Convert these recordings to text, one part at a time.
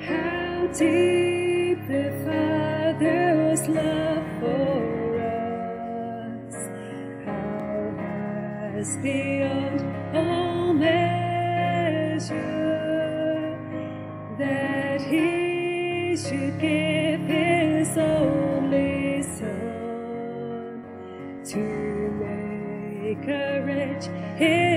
How deep the Father's love for us, how vast beyond Here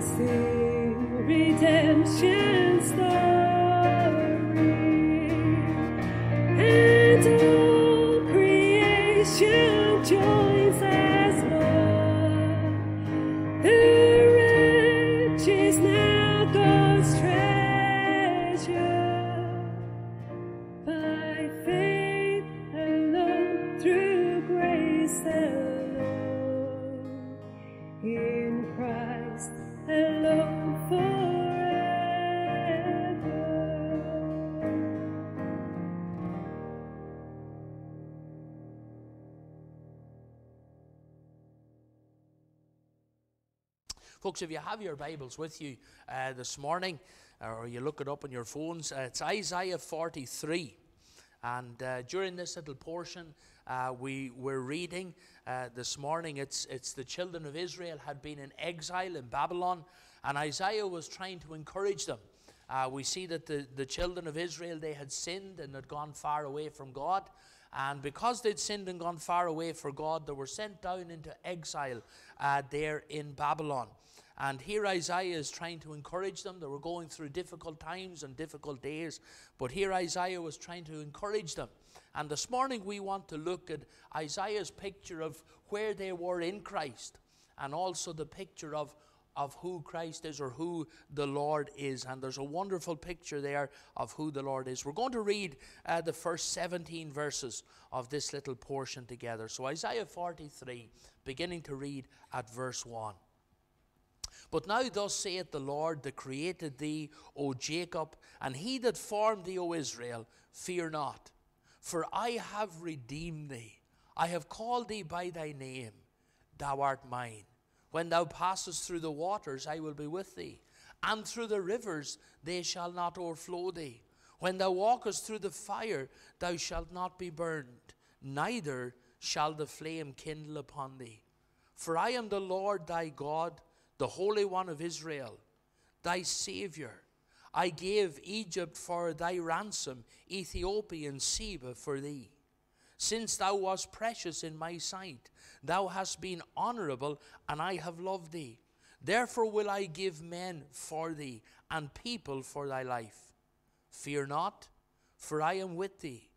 sing redemption's start. Folks, if you have your Bibles with you uh, this morning, or you look it up on your phones, uh, it's Isaiah 43. And uh, during this little portion, uh, we were reading uh, this morning, it's, it's the children of Israel had been in exile in Babylon, and Isaiah was trying to encourage them. Uh, we see that the, the children of Israel, they had sinned and had gone far away from God. And because they'd sinned and gone far away for God, they were sent down into exile uh, there in Babylon. And here Isaiah is trying to encourage them. They were going through difficult times and difficult days, but here Isaiah was trying to encourage them. And this morning we want to look at Isaiah's picture of where they were in Christ and also the picture of of who Christ is or who the Lord is. And there's a wonderful picture there of who the Lord is. We're going to read uh, the first 17 verses of this little portion together. So, Isaiah 43, beginning to read at verse 1. But now thus saith the Lord that created thee, O Jacob, and he that formed thee, O Israel, fear not, for I have redeemed thee. I have called thee by thy name, thou art mine. When thou passest through the waters, I will be with thee, and through the rivers, they shall not overflow thee. When thou walkest through the fire, thou shalt not be burned, neither shall the flame kindle upon thee. For I am the Lord thy God, the Holy One of Israel, thy Saviour. I gave Egypt for thy ransom, Ethiopia and Seba for thee. Since thou wast precious in my sight, thou hast been honorable, and I have loved thee. Therefore will I give men for thee, and people for thy life. Fear not, for I am with thee.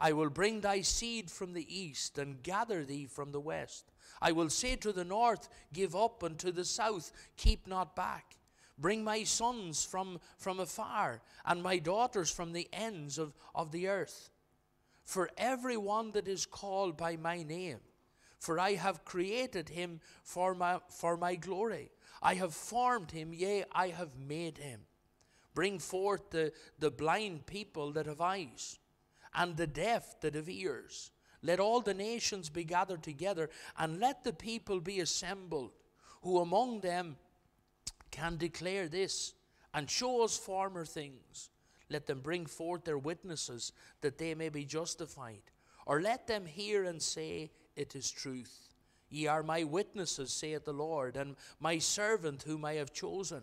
I will bring thy seed from the east, and gather thee from the west. I will say to the north, Give up, and to the south, Keep not back. Bring my sons from, from afar, and my daughters from the ends of, of the earth. For every one that is called by my name, for I have created him for my, for my glory. I have formed him, yea, I have made him. Bring forth the, the blind people that have eyes, and the deaf that have ears let all the nations be gathered together, and let the people be assembled, who among them can declare this and show us former things. Let them bring forth their witnesses, that they may be justified. Or let them hear and say, It is truth. Ye are my witnesses, saith the Lord, and my servant whom I have chosen,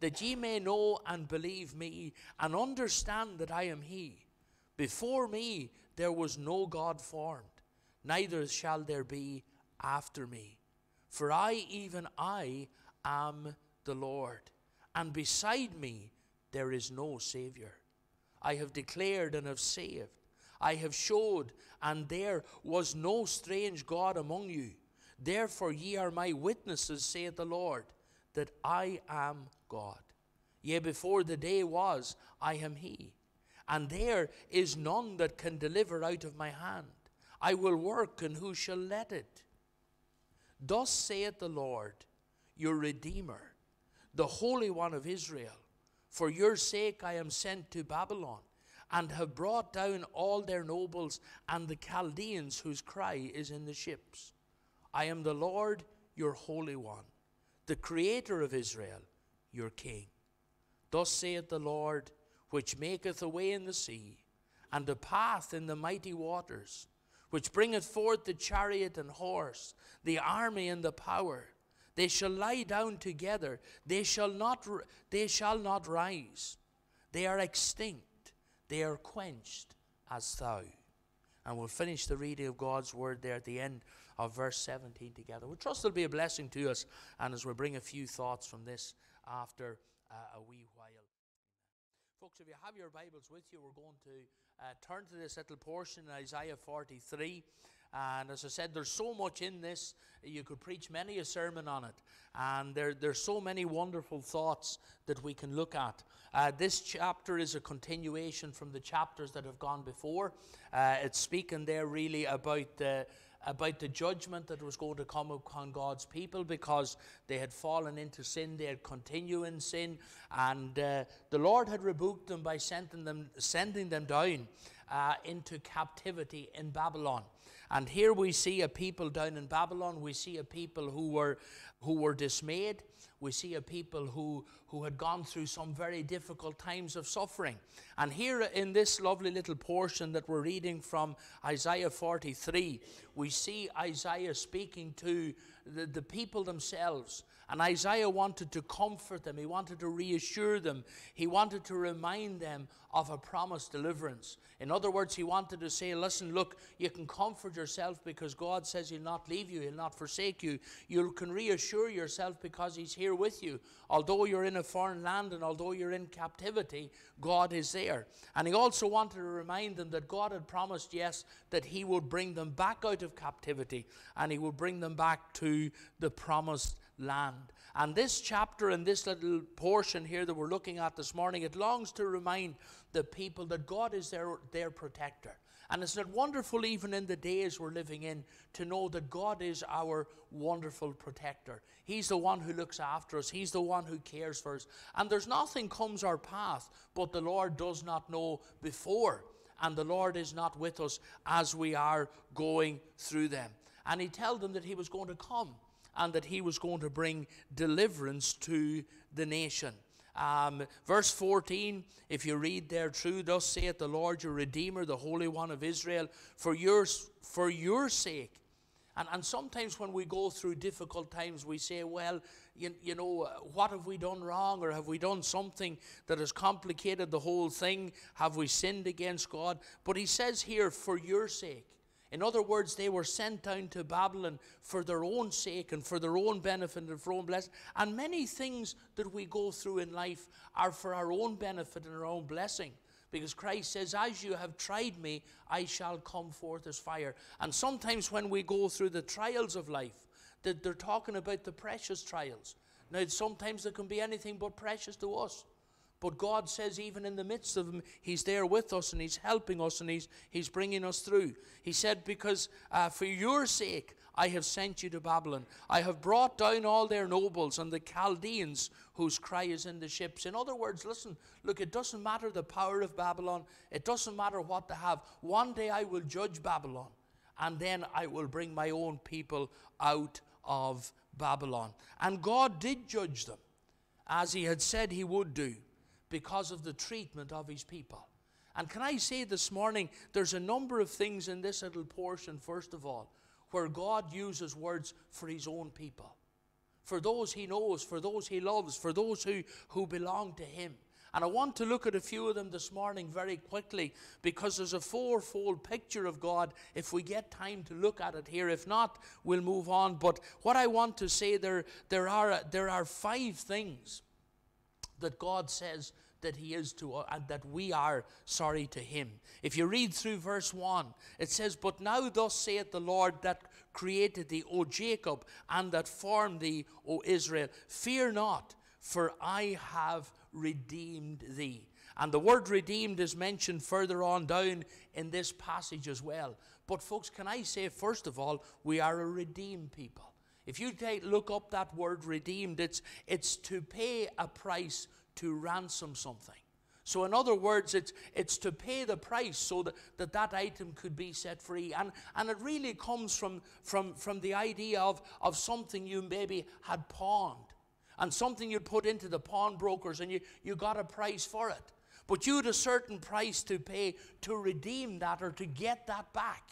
that ye may know and believe me, and understand that I am he. Before me there was no God formed, neither shall there be after me. For I, even I, am the Lord, and beside me there is no Savior. I have declared and have saved. I have showed, and there was no strange God among you. Therefore ye are my witnesses, saith the Lord, that I am God. Yea, before the day was, I am He and there is none that can deliver out of my hand. I will work, and who shall let it? Thus saith the Lord, your Redeemer, the Holy One of Israel. For your sake I am sent to Babylon, and have brought down all their nobles and the Chaldeans whose cry is in the ships. I am the Lord, your Holy One, the Creator of Israel, your King. Thus saith the Lord, which maketh a way in the sea, and a path in the mighty waters, which bringeth forth the chariot and horse, the army and the power. They shall lie down together, they shall not, they shall not rise. They are extinct, they are quenched as thou. And we'll finish the reading of God's word there at the end of verse 17 together. We trust it'll be a blessing to us, and as we bring a few thoughts from this after uh, a wee while. Folks, if you have your Bibles with you, we're going to uh, turn to this little portion in Isaiah 43. And as I said, there's so much in this, you could preach many a sermon on it. And there, there's so many wonderful thoughts that we can look at. Uh, this chapter is a continuation from the chapters that have gone before. Uh, it's speaking there really about the about the judgment that was going to come upon God's people because they had fallen into sin, they had continued in sin, and uh, the Lord had rebuked them by sending them, sending them down uh, into captivity in Babylon. And here we see a people down in Babylon, we see a people who were, who were dismayed we see a people who, who had gone through some very difficult times of suffering. And here in this lovely little portion that we're reading from Isaiah 43, we see Isaiah speaking to the, the people themselves And Isaiah wanted to comfort them, he wanted to reassure them, he wanted to remind them of a promised deliverance. In other words, he wanted to say, Listen, look, you can comfort yourself because God says He'll not leave you, He'll not forsake you. You can reassure yourself because He's here with you. Although you're in a foreign land and although you're in captivity, God is there. And he also wanted to remind them that God had promised, yes, that He would bring them back out of captivity and He would bring them back to the promised land. And this chapter and this little portion here that we're looking at this morning, it longs to remind the people that God is their, their protector. And isn't it wonderful, even in the days we're living in, to know that God is our wonderful protector? He's the one who looks after us, He's the one who cares for us. And there's nothing comes our path, but the Lord does not know before. And the Lord is not with us as we are going through them. And He told them that He was going to come and that He was going to bring deliverance to the nation. Um, verse 14, if you read there, true, thus saith the Lord your Redeemer, the Holy One of Israel, for your, for your sake. And, and sometimes when we go through difficult times, we say, well, you, you know, what have we done wrong? Or have we done something that has complicated the whole thing? Have we sinned against God? But he says here, for your sake. In other words, they were sent down to Babylon for their own sake and for their own benefit and for their own blessing. And many things that we go through in life are for our own benefit and our own blessing. Because Christ says, As you have tried me, I shall come forth as fire. And sometimes when we go through the trials of life, that they're talking about the precious trials. Now, sometimes it can be anything but precious to us. But God says, even in the midst of them, He's there with us and He's helping us and He's, he's bringing us through. He said, Because uh, for your sake I have sent you to Babylon. I have brought down all their nobles and the Chaldeans whose cry is in the ships. In other words, listen, look, it doesn't matter the power of Babylon, it doesn't matter what they have. One day I will judge Babylon, and then I will bring my own people out of Babylon. And God did judge them, as He had said He would do because of the treatment of his people. And can I say this morning, there's a number of things in this little portion, first of all, where God uses words for his own people, for those he knows, for those he loves, for those who, who belong to him. And I want to look at a few of them this morning very quickly because there's a fourfold picture of God if we get time to look at it here. If not, we'll move on. But what I want to say, there, there, are, there are five things that God says that he is to us, and that we are sorry to him. If you read through verse 1, it says, But now thus saith the Lord that created thee, O Jacob, and that formed thee, O Israel, fear not, for I have redeemed thee. And the word redeemed is mentioned further on down in this passage as well. But, folks, can I say, first of all, we are a redeemed people. If you take, look up that word redeemed, it's, it's to pay a price to ransom something. So, in other words, it's, it's to pay the price so that, that that item could be set free. And, and it really comes from, from, from the idea of, of something you maybe had pawned and something you'd put into the pawnbrokers and you, you got a price for it. But you had a certain price to pay to redeem that or to get that back.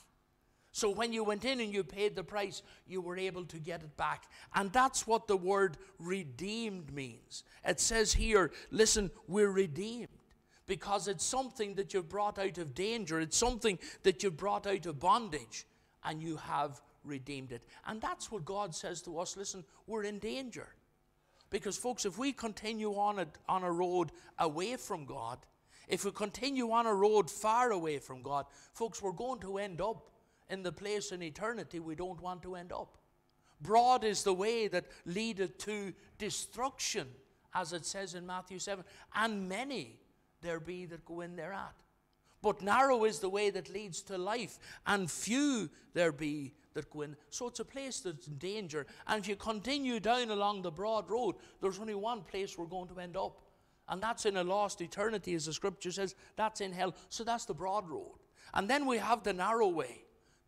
So when you went in and you paid the price, you were able to get it back. And that's what the word redeemed means. It says here, listen, we're redeemed because it's something that you've brought out of danger, it's something that you've brought out of bondage, and you have redeemed it. And that's what God says to us listen, we're in danger. Because, folks, if we continue on a, on a road away from God, if we continue on a road far away from God, folks, we're going to end up in the place in eternity we don't want to end up. Broad is the way that leadeth to destruction, as it says in Matthew 7, and many there be that go in thereat. But narrow is the way that leads to life, and few there be that go in. So it's a place that's in danger. And if you continue down along the broad road, there's only one place we're going to end up. And that's in a lost eternity, as the scripture says. That's in hell. So that's the broad road. And then we have the narrow way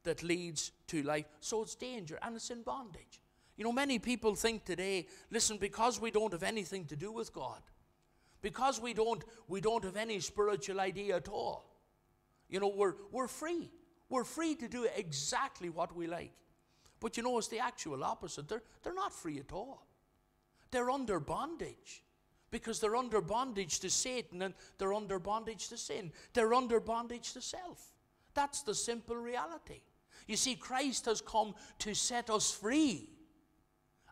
that leads to life. So it's danger and it's in bondage. You know, many people think today, listen, because we don't have anything to do with God, because we don't, we don't have any spiritual idea at all, you know, we're, we're free. We're free to do exactly what we like. But you know, it's the actual opposite. They're, they're not free at all. They're under bondage because they're under bondage to Satan and they're under bondage to sin. They're under bondage to self. That's the simple reality. You see, Christ has come to set us free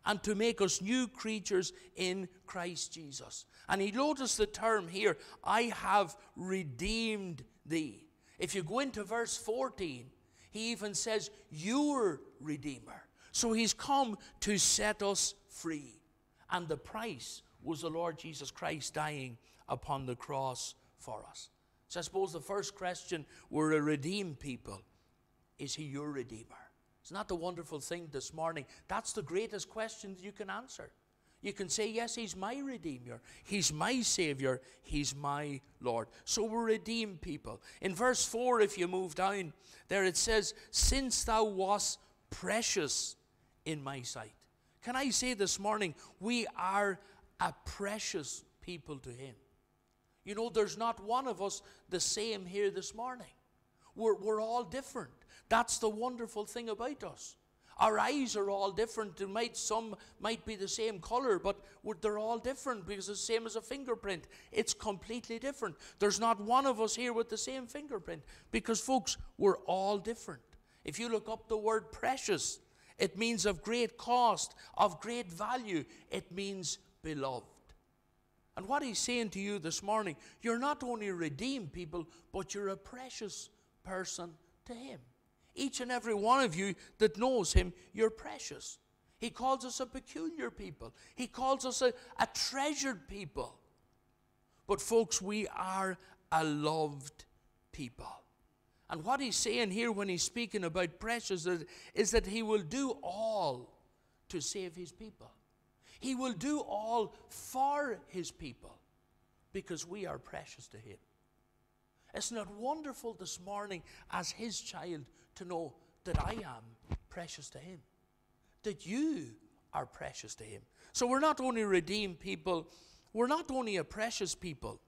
and to make us new creatures in Christ Jesus. And he notice the term here, I have redeemed thee. If you go into verse 14, he even says, Your Redeemer. So he's come to set us free. And the price was the Lord Jesus Christ dying upon the cross for us. So I suppose the first question were a redeemed people. Is he your Redeemer? Isn't that the wonderful thing this morning? That's the greatest question you can answer. You can say, Yes, He's my Redeemer. He's my Savior. He's my Lord. So we're redeemed people. In verse 4, if you move down, there it says, Since thou wast precious in my sight. Can I say this morning, we are a precious people to Him. You know, there's not one of us the same here this morning. We're, we're all different. That's the wonderful thing about us. Our eyes are all different. It might, some might be the same color, but they're all different because it's the same as a fingerprint. It's completely different. There's not one of us here with the same fingerprint because, folks, we're all different. If you look up the word precious, it means of great cost, of great value. It means beloved. And what he's saying to you this morning, you're not only redeemed people, but you're a precious person to him. Each and every one of you that knows him, you're precious. He calls us a peculiar people, he calls us a, a treasured people. But, folks, we are a loved people. And what he's saying here when he's speaking about precious is, that he will do all to save his people. He will do all for his people because we are precious to him. Isn't it wonderful this morning as his child to know that I am precious to Him, that you are precious to Him. So we're not only redeemed people, we're not only a precious people,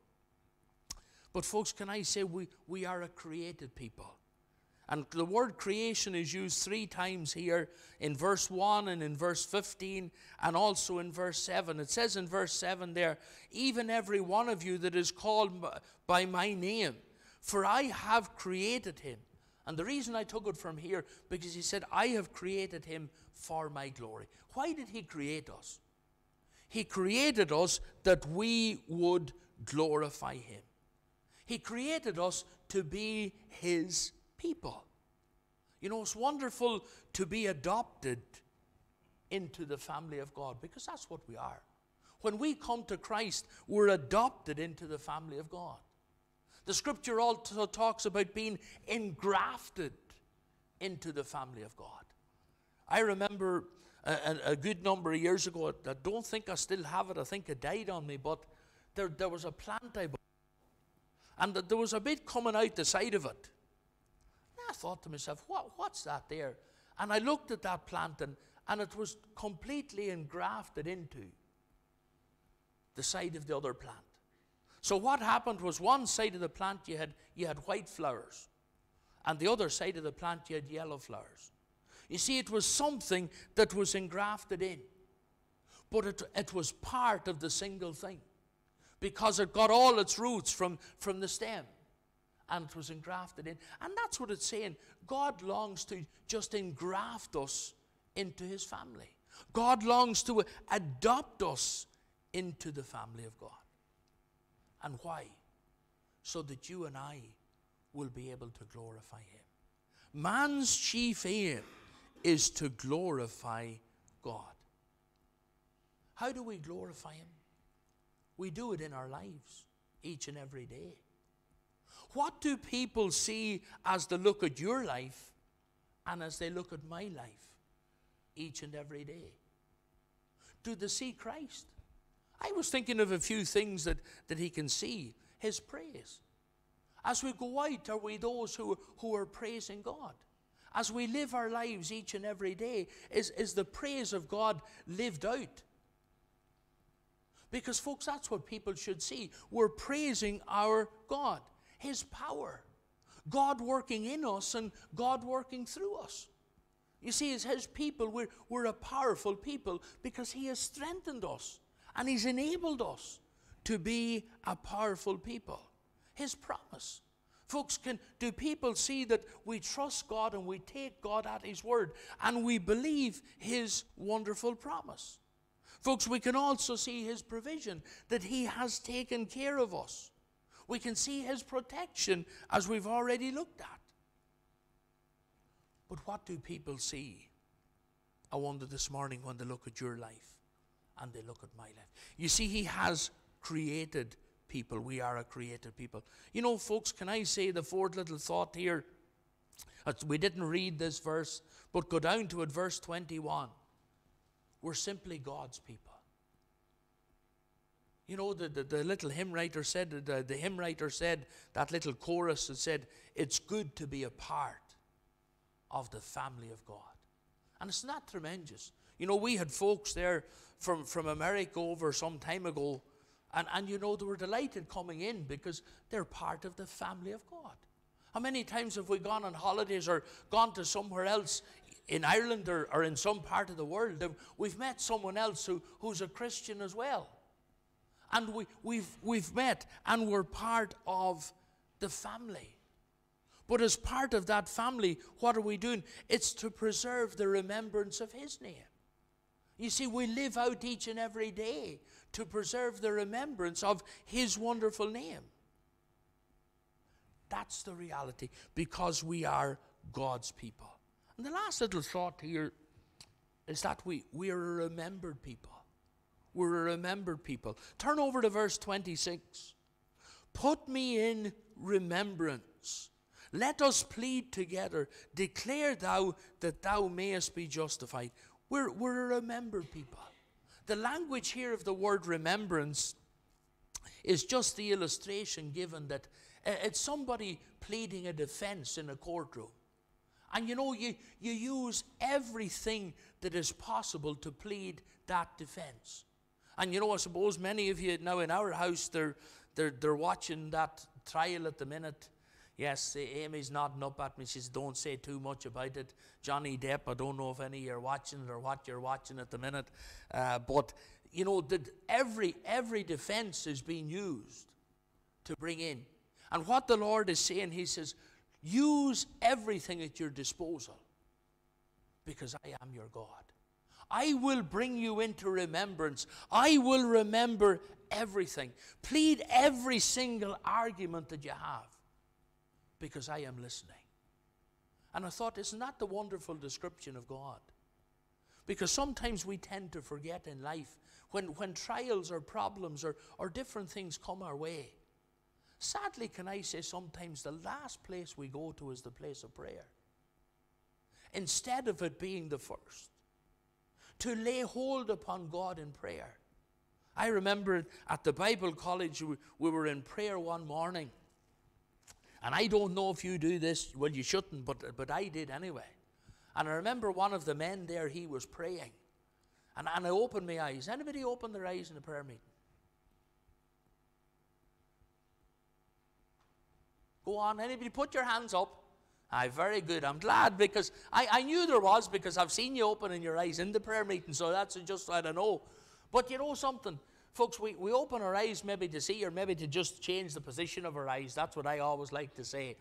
but folks, can I say we, we are a created people? And the word creation is used three times here in verse 1 and in verse 15 and also in verse 7. It says in verse 7 there, even every one of you that is called by my name, for I have created him. And the reason I took it from here, because he said, I have created him for my glory. Why did he create us? He created us that we would glorify him. He created us to be his people. You know, it's wonderful to be adopted into the family of God because that's what we are. When we come to Christ, we're adopted into the family of God. The scripture also talks about being engrafted into the family of God. I remember a, a, good number of years ago, I don't think I still have it, I think it died on me, but there, there was a plant I bought, and there was a bit coming out the side of it. And I thought to myself, what, what's that there? And I looked at that plant, and, and it was completely engrafted into the side of the other plant. So what happened was one side of the plant you had, you had white flowers, and the other side of the plant you had yellow flowers. You see, it was something that was engrafted in, but it, it was part of the single thing because it got all its roots from, from the stem and it was engrafted in. And that's what it's saying. God longs to just engraft us into his family. God longs to adopt us into the family of God. And why? So that you and I will be able to glorify Him. Man's chief aim is to glorify God. How do we glorify Him? We do it in our lives each and every day. What do people see as they look at your life and as they look at my life each and every day? Do they see Christ? I was thinking of a few things that, that he can see. His praise. As we go out, are we those who, who are praising God? As we live our lives each and every day, is, is the praise of God lived out? Because, folks, that's what people should see. We're praising our God, His power, God working in us and God working through us. You see, as His people, we're, we're a powerful people because He has strengthened us. And He's enabled us to be a powerful people. His promise. Folks, can, do people see that we trust God and we take God at His word and we believe His wonderful promise? Folks, we can also see His provision that He has taken care of us. We can see His protection as we've already looked at. But what do people see? I wonder this morning when they look at your life and they look at my life. You see, He has created people. We are a created people. You know, folks, can I say the fourth little thought here? We didn't read this verse, but go down to it, verse 21. We're simply God's people. You know, the, the, the little hymn writer said, the, the hymn writer said, that little chorus that said, it's good to be a part of the family of God. And it's not tremendous. You know, we had folks there from, from America over some time ago and, and you know, they were delighted coming in because they're part of the family of God. How many times have we gone on holidays or gone to somewhere else in Ireland or, or in some part of the world? We've met someone else who, who's a Christian as well. And we, we've, we've met and we're part of the family. But as part of that family, what are we doing? It's to preserve the remembrance of His name. You see, we live out each and every day to preserve the remembrance of His wonderful name. That's the reality because we are God's people. And the last little thought here is that we, we are a remembered people. We're a remembered people. Turn over to verse 26. Put me in remembrance. Let us plead together. Declare thou that thou mayest be justified. We're, we're a remembered people. The language here of the word remembrance is just the illustration given that uh, it's somebody pleading a defense in a courtroom. And you know, you, you use everything that is possible to plead that defense. And you know, I suppose many of you now in our house, they're, they're, they're watching that trial at the minute. Yes, Amy's nodding up at me. She says, Don't say too much about it. Johnny Depp, I don't know if any of you are watching it or what you're watching at the minute. Uh, but, you know, every, every defense is being used to bring in. And what the Lord is saying, He says, use everything at your disposal because I am your God. I will bring you into remembrance. I will remember everything. Plead every single argument that you have because I am listening. And I thought, isn't that the wonderful description of God? Because sometimes we tend to forget in life when, when trials or problems or, or different things come our way. Sadly, can I say sometimes the last place we go to is the place of prayer. Instead of it being the first, to lay hold upon God in prayer. I remember at the Bible college, we, we were in prayer one morning and I don't know if you do this, well, you shouldn't, but, but I did anyway. And I remember one of the men there, he was praying. And, and I opened my eyes. Anybody open their eyes in a prayer meeting? Go on, anybody put your hands up. Aye, very good. I'm glad because I, I knew there was because I've seen you opening your eyes in the prayer meeting, so that's just I don't know. But you know something? Folks, we, we open our eyes maybe to see or maybe to just change the position of our eyes. That's what I always like to say.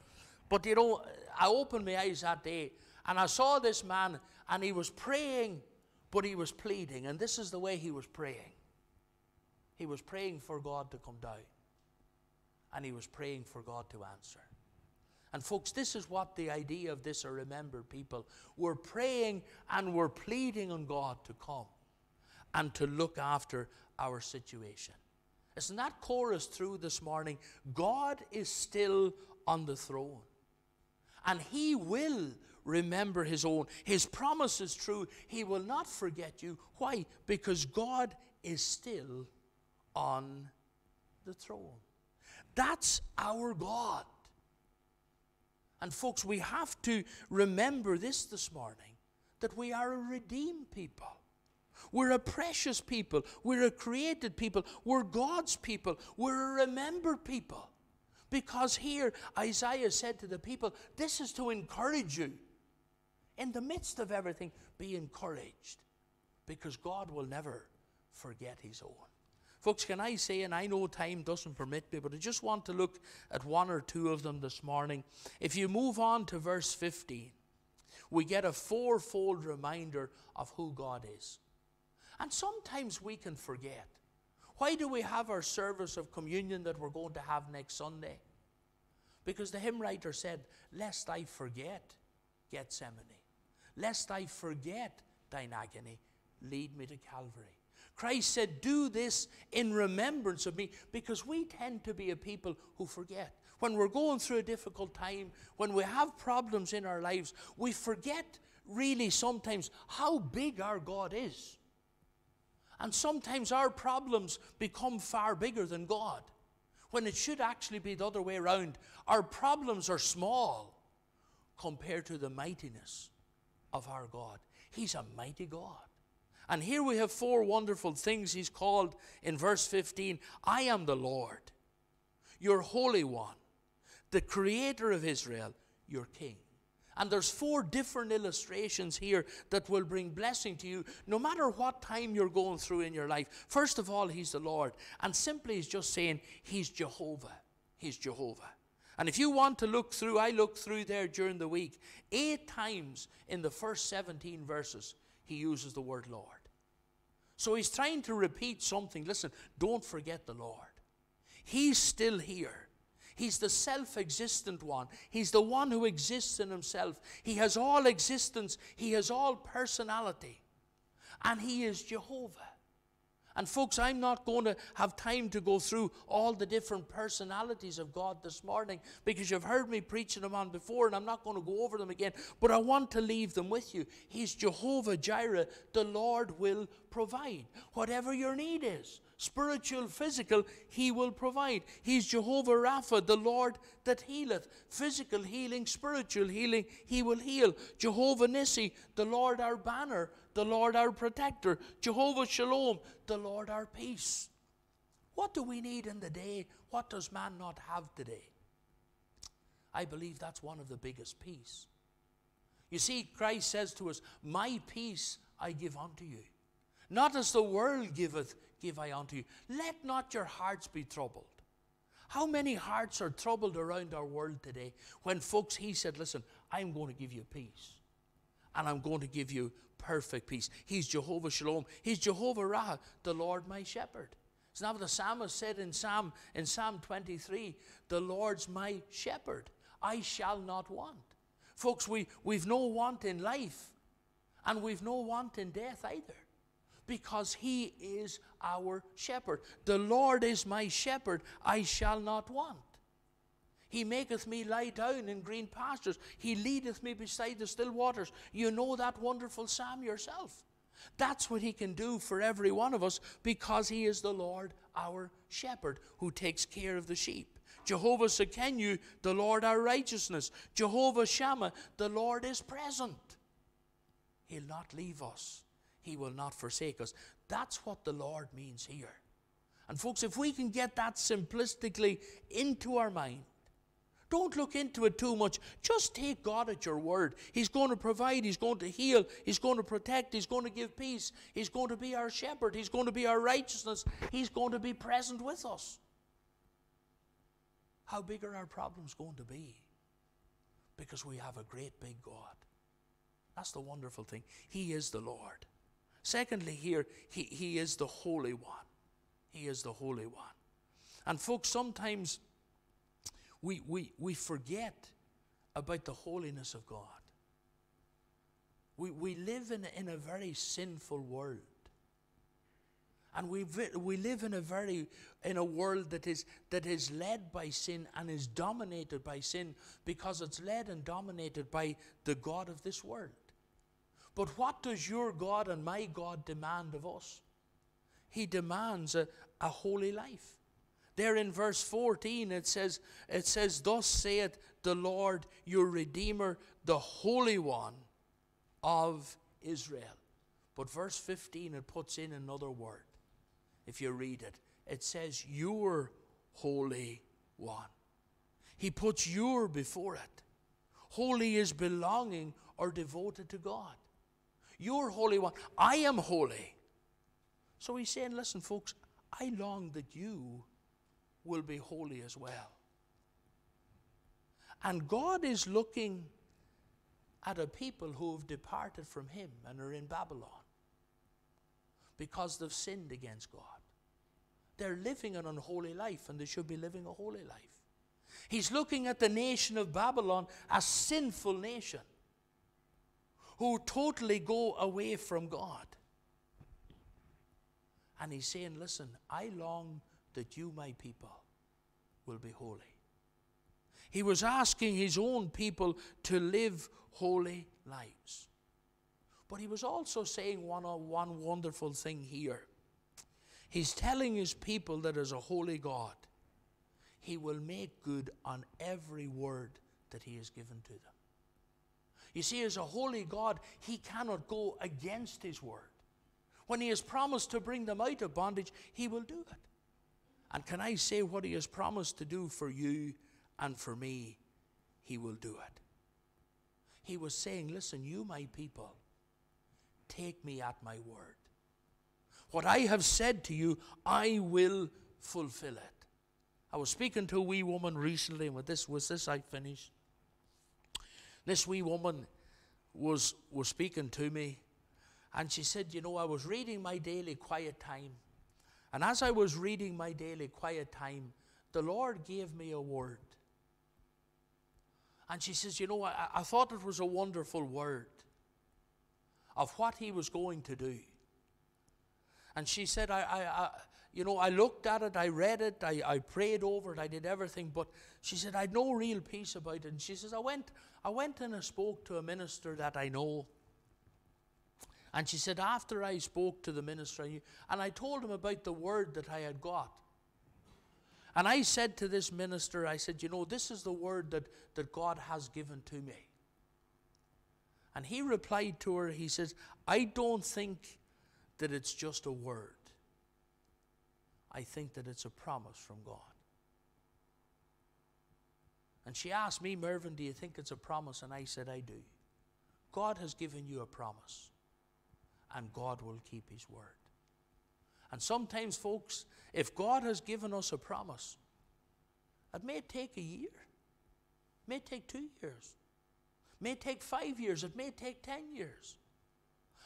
But you know, I opened my eyes that day and I saw this man and he was praying, but he was pleading. And this is the way he was praying he was praying for God to come down, and he was praying for God to answer. And, folks, this is what the idea of this are remembered people. We're praying and we're pleading on God to come and to look after our situation. Isn't that chorus through this morning? God is still on the throne. And He will remember His own. His promise is true. He will not forget you. Why? Because God is still on the throne. That's our God. And, folks, we have to remember this this morning that we are a redeemed people. We're a precious people. We're a created people. We're God's people. We're a remembered people. Because here, Isaiah said to the people, This is to encourage you. In the midst of everything, be encouraged. Because God will never forget his own. Folks, can I say, and I know time doesn't permit me, but I just want to look at one or two of them this morning. If you move on to verse 15, we get a fourfold reminder of who God is. And sometimes we can forget. Why do we have our service of communion that we're going to have next Sunday? Because the hymn writer said, Lest I forget Gethsemane, lest I forget thine agony, lead me to Calvary. Christ said, Do this in remembrance of me, because we tend to be a people who forget. When we're going through a difficult time, when we have problems in our lives, we forget really sometimes how big our God is. And sometimes our problems become far bigger than God, when it should actually be the other way around. Our problems are small compared to the mightiness of our God. He's a mighty God. And here we have four wonderful things he's called in verse 15 I am the Lord, your Holy One, the Creator of Israel, your King. And there's four different illustrations here that will bring blessing to you no matter what time you're going through in your life. First of all, He's the Lord. And simply He's just saying He's Jehovah. He's Jehovah. And if you want to look through, I looked through there during the week. Eight times in the first 17 verses, He uses the word Lord. So He's trying to repeat something. Listen, don't forget the Lord. He's still here. He's the self existent one. He's the one who exists in himself. He has all existence, he has all personality. And he is Jehovah. And, folks, I'm not going to have time to go through all the different personalities of God this morning because you've heard me preaching them on before, and I'm not going to go over them again. But I want to leave them with you. He's Jehovah Jireh. The Lord will provide whatever your need is spiritual, physical, He will provide. He's Jehovah Rapha, the Lord that healeth. Physical healing, spiritual healing, He will heal. Jehovah Nissi, the Lord our banner, the Lord our protector. Jehovah Shalom, the Lord our peace. What do we need in the day? What does man not have today? I believe that's one of the biggest peace. You see, Christ says to us, My peace I give unto you. Not as the world giveth, give I unto you. Let not your hearts be troubled. How many hearts are troubled around our world today when folks, he said, Listen, I'm going to give you peace. And I'm going to give you perfect peace. He's Jehovah Shalom. He's Jehovah Raha, the Lord my shepherd. It's not what the psalmist said in Psalm, in Psalm 23 The Lord's my shepherd. I shall not want. Folks, we, we've no want in life, and we've no want in death either because he is our shepherd. The Lord is my shepherd, I shall not want. He maketh me lie down in green pastures. He leadeth me beside the still waters. You know that wonderful psalm yourself. That's what he can do for every one of us because he is the Lord our shepherd who takes care of the sheep. Jehovah Tsidkenu, the Lord our righteousness. Jehovah Shammah, the Lord is present. He'll not leave us. He will not forsake us. That's what the Lord means here. And, folks, if we can get that simplistically into our mind, don't look into it too much. Just take God at your word. He's going to provide, He's going to heal, He's going to protect, He's going to give peace, He's going to be our shepherd, He's going to be our righteousness, He's going to be present with us. How big are our problems going to be? Because we have a great big God. That's the wonderful thing. He is the Lord. Secondly, here, he, he is the Holy One. He is the Holy One. And, folks, sometimes we, we, we forget about the holiness of God. We, we live in, in a very sinful world. And we, we live in a very in a world that is that is led by sin and is dominated by sin because it's led and dominated by the God of this world. But what does your God and my God demand of us? He demands a, a holy life. There in verse 14 it says, it says, Thus saith the Lord your Redeemer, the Holy One of Israel. But verse 15 it puts in another word. If you read it, it says, Your Holy One. He puts your before it. Holy is belonging or devoted to God. You're Holy One. I am holy. So he's saying, listen, folks, I long that you will be holy as well. And God is looking at a people who have departed from Him and are in Babylon because they've sinned against God. They're living an unholy life and they should be living a holy life. He's looking at the nation of Babylon, a sinful nation who totally go away from God. And he's saying, Listen, I long that you, my people, will be holy. He was asking his own people to live holy lives. But he was also saying one, uh, one wonderful thing here. He's telling his people that as a holy God, he will make good on every word that he has given to them. You see, as a holy God, he cannot go against his word. When he has promised to bring them out of bondage, he will do it. And can I say what he has promised to do for you and for me? He will do it. He was saying, Listen, you, my people, take me at my word. What I have said to you, I will fulfill it. I was speaking to a wee woman recently, and with this was this I finished. This wee woman was was speaking to me, and she said, You know, I was reading my daily quiet time. And as I was reading my daily quiet time, the Lord gave me a word. And she says, You know, I, I thought it was a wonderful word of what He was going to do. And she said, I, I, I you know, I looked at it, I read it, I, I prayed over it, I did everything, but she said, I had no real peace about it. And she says, I went, I went and I spoke to a minister that I know. And she said, after I spoke to the minister, and I told him about the word that I had got. And I said to this minister, I said, You know, this is the word that, that God has given to me. And he replied to her, He says, I don't think that it's just a word. I think that it's a promise from God. And she asked me, Mervyn, do you think it's a promise? And I said, I do. God has given you a promise and God will keep His word. And sometimes, folks, if God has given us a promise, it may take a year, it may take two years, it may take five years, it may take ten years.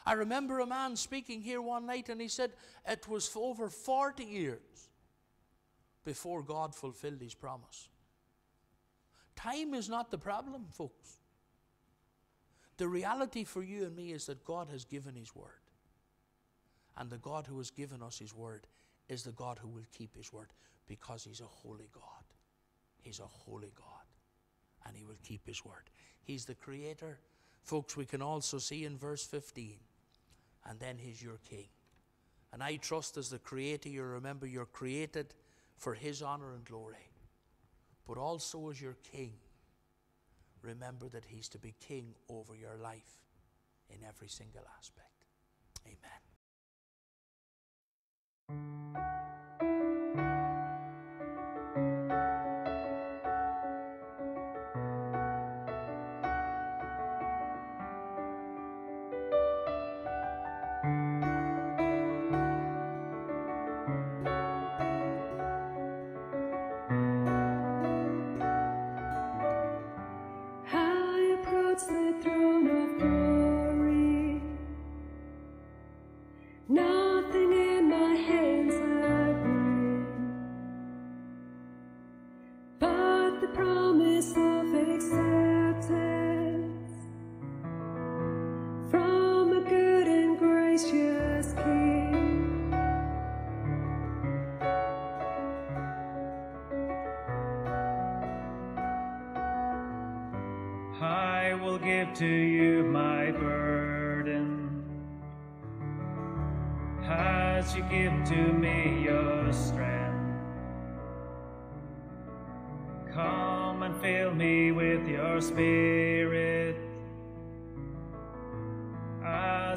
I remember a man speaking here one night and he said it was over 40 years before God fulfilled his promise. Time is not the problem, folks. The reality for you and me is that God has given His word. And the God who has given us His word is the God who will keep His word because He's a holy God. He's a holy God. And He will keep His word. He's the creator. Folks, we can also see in verse 15, and then He's your king. And I trust as the creator, you remember you're created for His honor and glory, but also as your king remember that He's to be king over your life in every single aspect. Amen.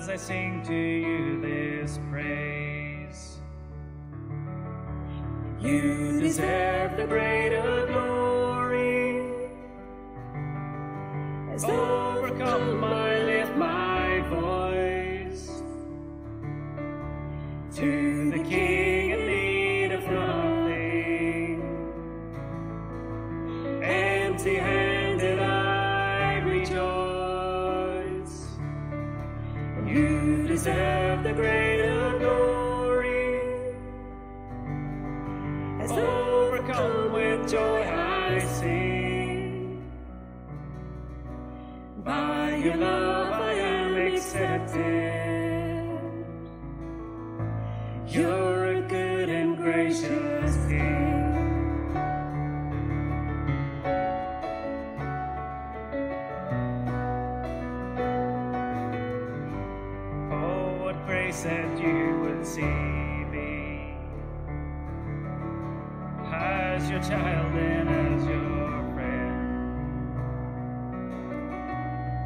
As I sing to you this praise. You deserve the greater glory. As though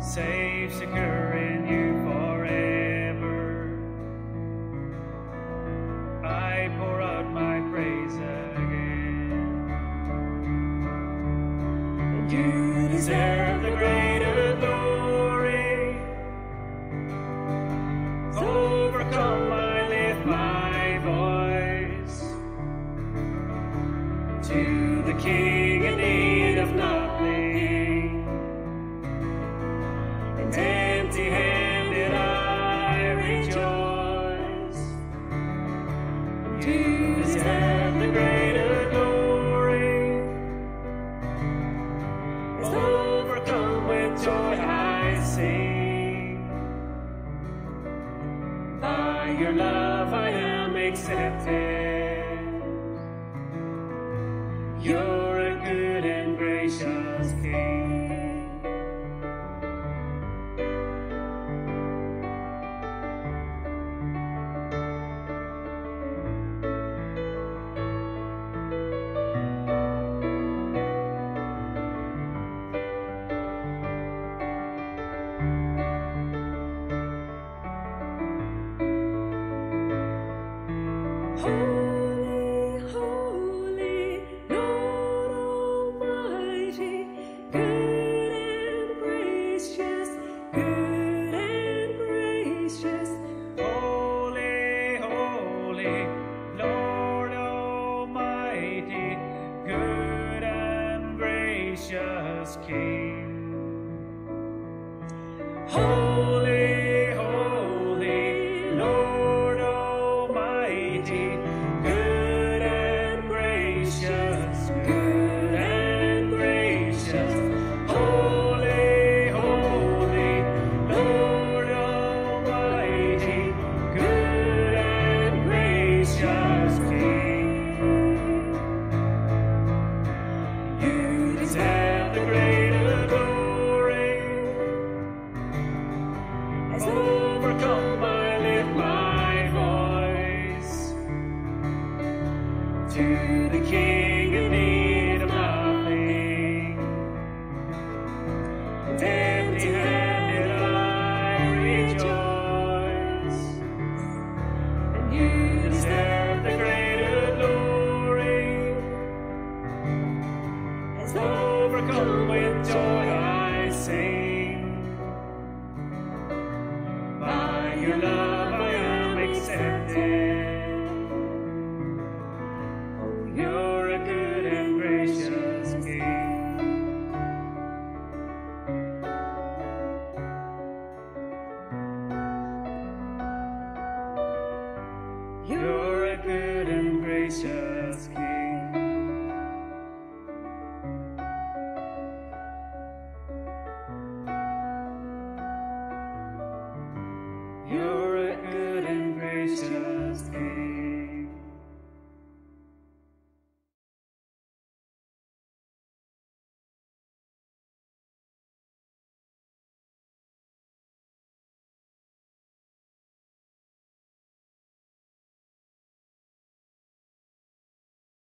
Safe, secure in you